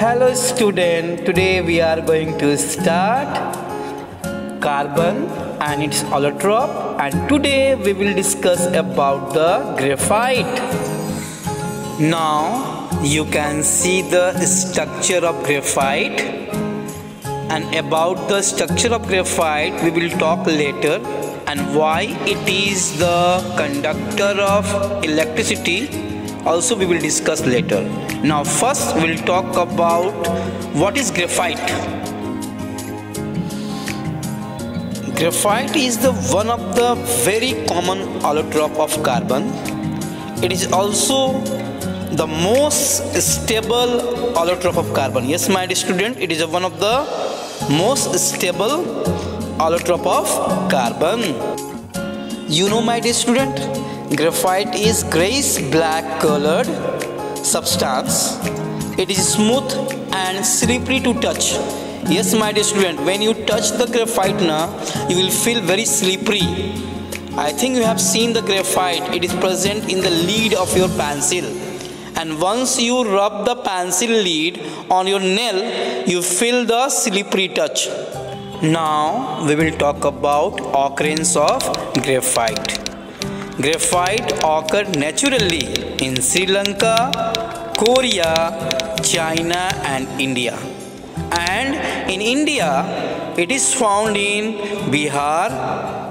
Hello student, today we are going to start carbon and its allotrope. And today we will discuss about the graphite. Now you can see the structure of graphite. And about the structure of graphite we will talk later. And why it is the conductor of electricity also we will discuss later. Now first we'll talk about what is graphite. Graphite is the one of the very common allotrope of carbon. It is also the most stable allotrope of carbon. Yes my dear student it is one of the most stable allotrope of carbon. You know my dear student Graphite is grayish black colored substance. It is smooth and slippery to touch. Yes, my dear student, when you touch the graphite now, you will feel very slippery. I think you have seen the graphite. It is present in the lead of your pencil. And once you rub the pencil lead on your nail, you feel the slippery touch. Now we will talk about occurrence of graphite. Graphite occur naturally in Sri Lanka, Korea, China and India. And in India, it is found in Bihar,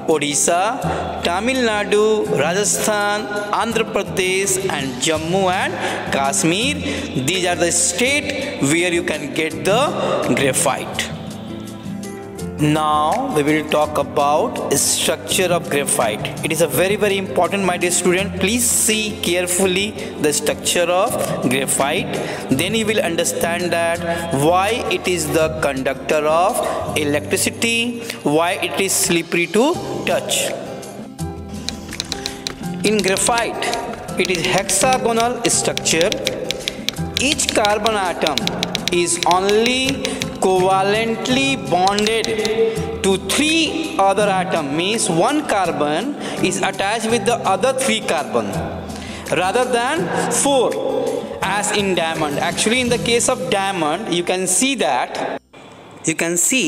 Odisha, Tamil Nadu, Rajasthan, Andhra Pradesh and Jammu and Kashmir. These are the states where you can get the graphite. Now we will talk about structure of graphite. It is a very very important my dear student. Please see carefully the structure of graphite. Then you will understand that why it is the conductor of electricity, why it is slippery to touch. In graphite, it is hexagonal structure. Each carbon atom is only covalently bonded to three other atom means one carbon is attached with the other three carbon rather than four as in diamond. Actually in the case of diamond you can see that you can see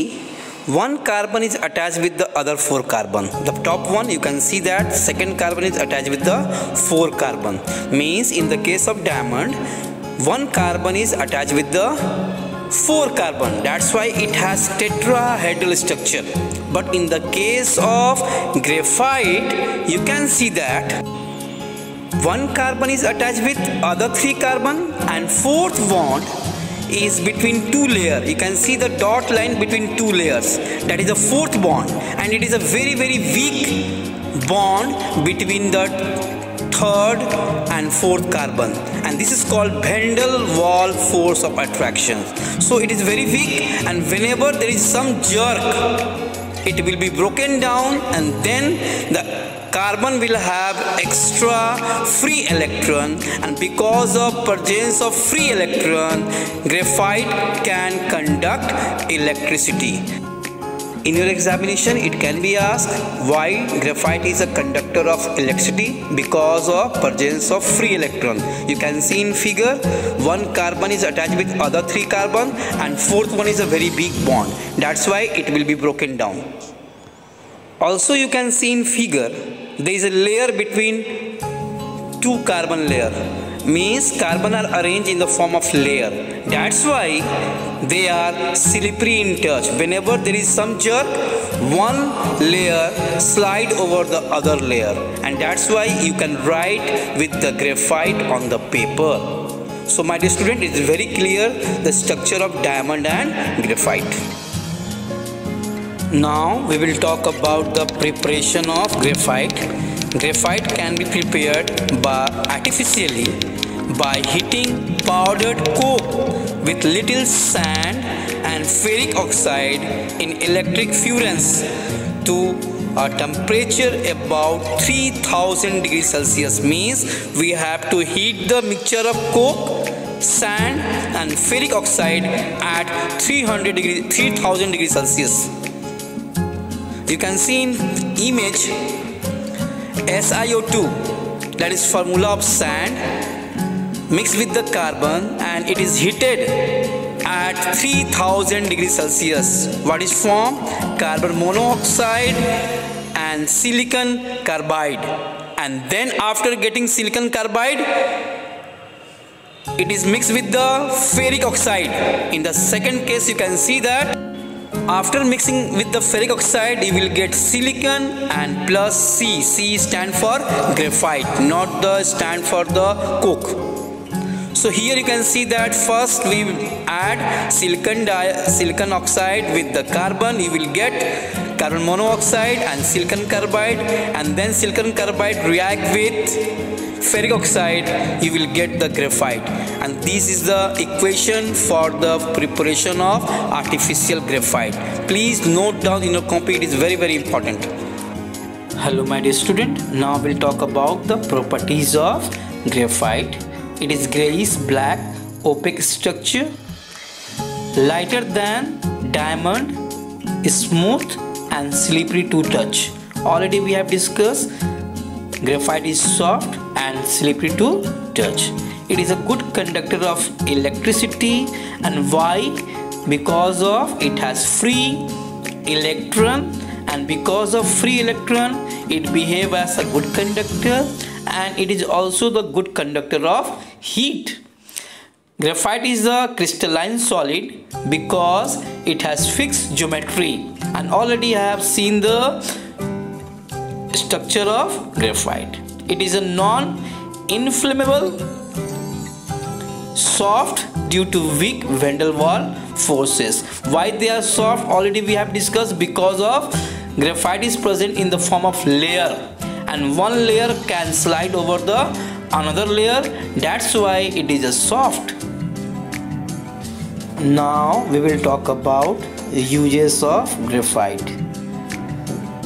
one carbon is attached with the other four carbon. The top one you can see that second carbon is attached with the four carbon. Means in the case of diamond one carbon is attached with the 4 carbon that's why it has tetrahedral structure. But in the case of graphite you can see that one carbon is attached with other three carbon and fourth bond is between two layers you can see the dot line between two layers. That is the fourth bond. And it is a very very weak bond between the third and fourth carbon. And this is called Waals force of attraction. So it is very weak and whenever there is some jerk it will be broken down and then the carbon will have extra free electron. And because of presence of free electron graphite can conduct electricity in your examination, it can be asked why graphite is a conductor of electricity because of presence of free electron. You can see in figure one carbon is attached with other three carbon and fourth one is a very big bond. That's why it will be broken down. Also you can see in figure there is a layer between two carbon layer means carbon are arranged in the form of layer. That's why they are slippery in touch. Whenever there is some jerk one layer slide over the other layer. And that's why you can write with the graphite on the paper. So my dear student it is very clear the structure of diamond and graphite now we will talk about the preparation of graphite. Graphite can be prepared by artificially by heating powdered coke with little sand and ferric oxide in electric furnace to a temperature about 3000 degrees Celsius means we have to heat the mixture of coke sand and ferric oxide at 300 degree 3000 degrees Celsius you can see in image SiO2 that is formula of sand mixed with the carbon and it is heated at 3000 degrees Celsius. What is formed? Carbon monoxide and silicon carbide. And then after getting silicon carbide, it is mixed with the ferric oxide. In the second case, you can see that after mixing with the ferric oxide, you will get silicon and plus C. C stand for graphite, not the stand for the coke so here you can see that first we add silicon silicon oxide with the carbon you will get carbon monoxide and silicon carbide and then silicon carbide react with ferric oxide. You will get the graphite. And this is the equation for the preparation of artificial graphite. Please note down in your copy it is very very important. Hello my dear student. Now we'll talk about the properties of graphite. It is grayish black opaque structure, lighter than diamond, smooth and slippery to touch. Already we have discussed graphite is soft and slippery to touch. It is a good conductor of electricity and why? Because of it has free electron and because of free electron it behave as a good conductor and it is also the good conductor of heat. Graphite is a crystalline solid because it has fixed geometry and already I have seen the structure of graphite. It is a non-inflammable soft due to weak van der Waals forces. Why they are soft already we have discussed because of graphite is present in the form of layer and one layer can slide over the another layer that's why it is a soft now we will talk about uses of graphite.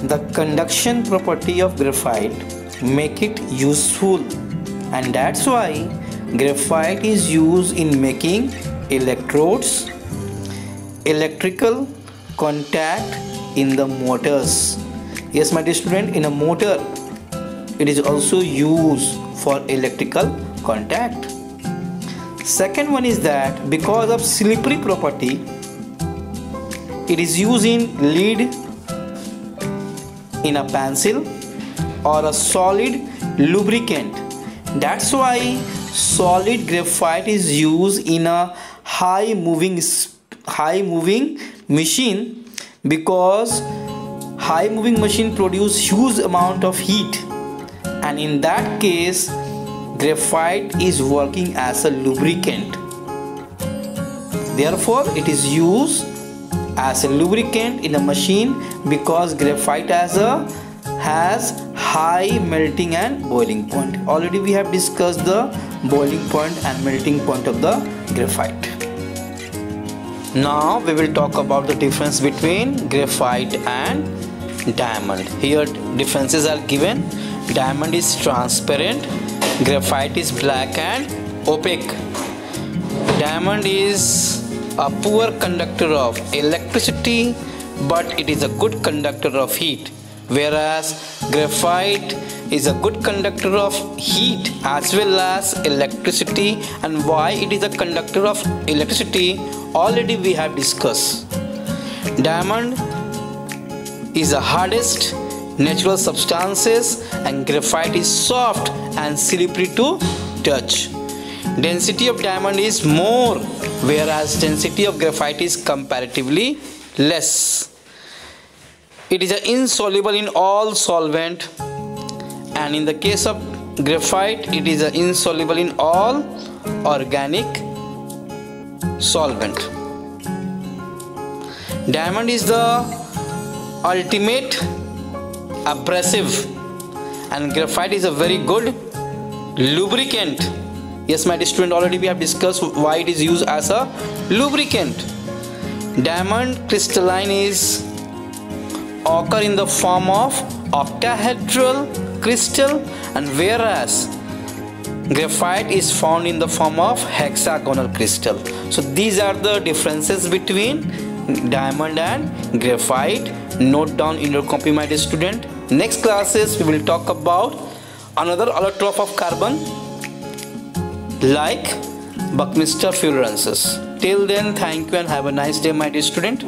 The conduction property of graphite make it useful and that's why graphite is used in making electrodes electrical contact in the motors. Yes my dear student in a motor it is also used for electrical contact second one is that because of slippery property it is used in lead in a pencil or a solid lubricant. That's why solid graphite is used in a high moving high moving machine because high moving machine produce huge amount of heat. And in that case graphite is working as a lubricant. Therefore it is used as a lubricant in a machine because graphite has a has high melting and boiling point. Already we have discussed the boiling point and melting point of the graphite. Now we will talk about the difference between graphite and diamond. Here differences are given. Diamond is transparent graphite is black and opaque. Diamond is a poor conductor of electricity but it is a good conductor of heat. Whereas graphite is a good conductor of heat as well as electricity. And why it is a conductor of electricity already we have discussed. Diamond is the hardest natural substances and graphite is soft and slippery to touch. Density of diamond is more whereas density of graphite is comparatively less. It is insoluble in all solvent and in the case of graphite it is insoluble in all organic solvent. Diamond is the ultimate abrasive and graphite is a very good lubricant. Yes my student already we have discussed why it is used as a lubricant. Diamond crystalline is occur in the form of octahedral crystal and whereas graphite is found in the form of hexagonal crystal. So these are the differences between diamond and graphite. Note down in your copy my student next classes we will talk about another allotrope of carbon like Buckminster fullerensis. Till then, thank you and have a nice day, my dear student.